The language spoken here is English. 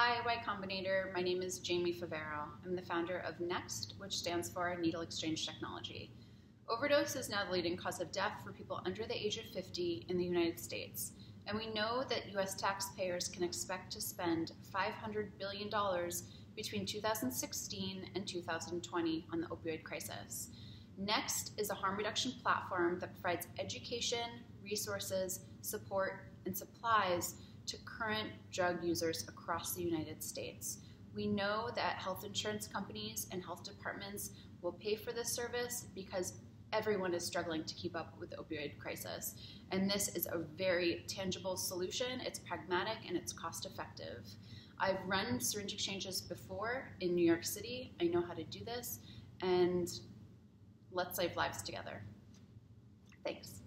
Hi, Y Combinator. My name is Jamie Favero. I'm the founder of NEXT, which stands for Needle Exchange Technology. Overdose is now the leading cause of death for people under the age of 50 in the United States. And we know that US taxpayers can expect to spend $500 billion between 2016 and 2020 on the opioid crisis. NEXT is a harm reduction platform that provides education, resources, support, and supplies to current drug users across the United States. We know that health insurance companies and health departments will pay for this service because everyone is struggling to keep up with the opioid crisis. And this is a very tangible solution. It's pragmatic and it's cost effective. I've run syringe exchanges before in New York City. I know how to do this. And let's save lives together. Thanks.